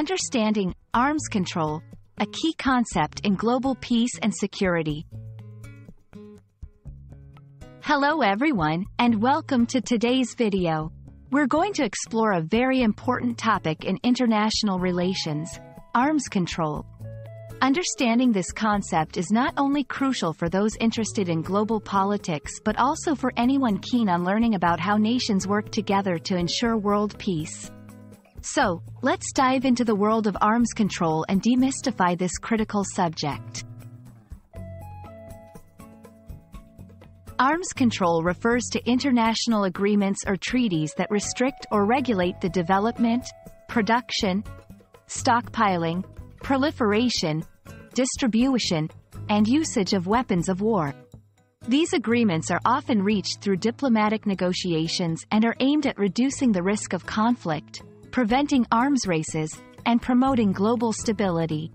Understanding arms control, a key concept in global peace and security. Hello everyone, and welcome to today's video. We're going to explore a very important topic in international relations, arms control. Understanding this concept is not only crucial for those interested in global politics but also for anyone keen on learning about how nations work together to ensure world peace. So, let's dive into the world of arms control and demystify this critical subject. Arms control refers to international agreements or treaties that restrict or regulate the development, production, stockpiling, proliferation, distribution, and usage of weapons of war. These agreements are often reached through diplomatic negotiations and are aimed at reducing the risk of conflict, preventing arms races, and promoting global stability.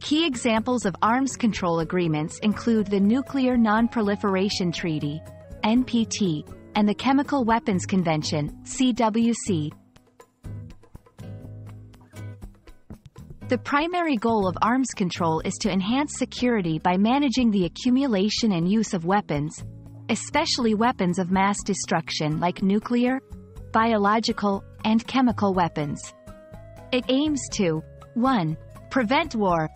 Key examples of arms control agreements include the Nuclear Non-Proliferation Treaty, NPT, and the Chemical Weapons Convention, CWC. The primary goal of arms control is to enhance security by managing the accumulation and use of weapons, especially weapons of mass destruction like nuclear, biological, and chemical weapons. It aims to 1. Prevent war.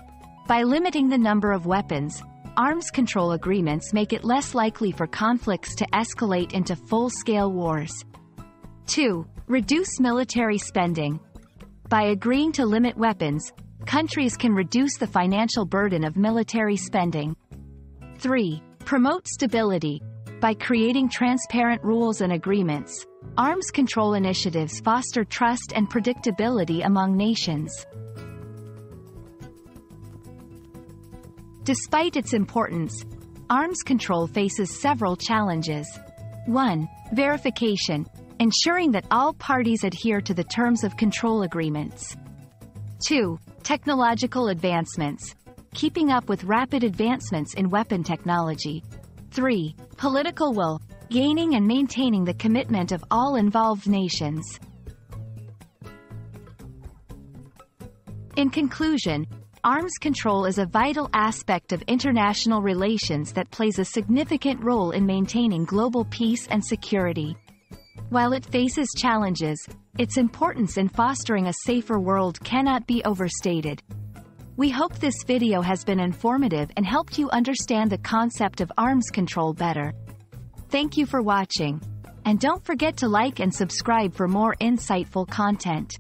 By limiting the number of weapons, arms control agreements make it less likely for conflicts to escalate into full-scale wars. 2. Reduce military spending. By agreeing to limit weapons, countries can reduce the financial burden of military spending. 3. Promote stability. By creating transparent rules and agreements, arms control initiatives foster trust and predictability among nations. Despite its importance, arms control faces several challenges. 1. Verification, ensuring that all parties adhere to the terms of control agreements. 2. Technological advancements, keeping up with rapid advancements in weapon technology. 3. Political will, gaining and maintaining the commitment of all involved nations. In conclusion, arms control is a vital aspect of international relations that plays a significant role in maintaining global peace and security. While it faces challenges, its importance in fostering a safer world cannot be overstated. We hope this video has been informative and helped you understand the concept of arms control better. Thank you for watching. And don't forget to like and subscribe for more insightful content.